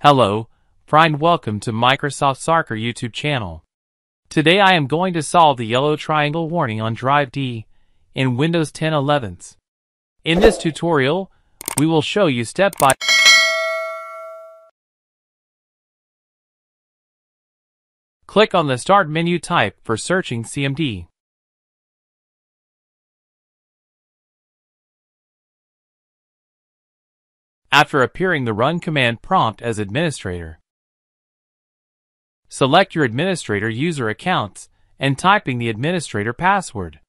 Hello, friend welcome to Microsoft Sarker YouTube channel. Today I am going to solve the yellow triangle warning on Drive D in Windows 10 11s. In this tutorial, we will show you step by Click on the Start menu type for searching CMD. After appearing the Run command prompt as administrator, select your administrator user accounts and typing the administrator password.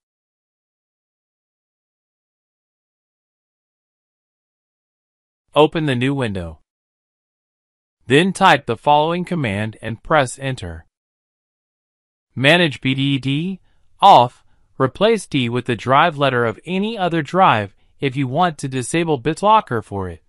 Open the new window. Then type the following command and press enter. Manage BDE off, replace D with the drive letter of any other drive if you want to disable BitLocker for it.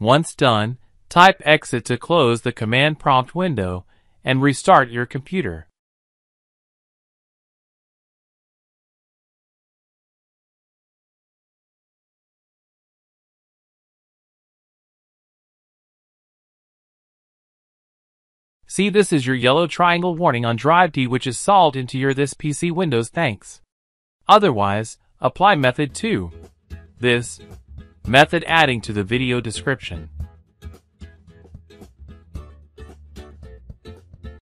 Once done, type exit to close the command prompt window and restart your computer. See this is your yellow triangle warning on Drive D which is solved into your this PC Windows thanks. Otherwise, apply method 2. This method adding to the video description.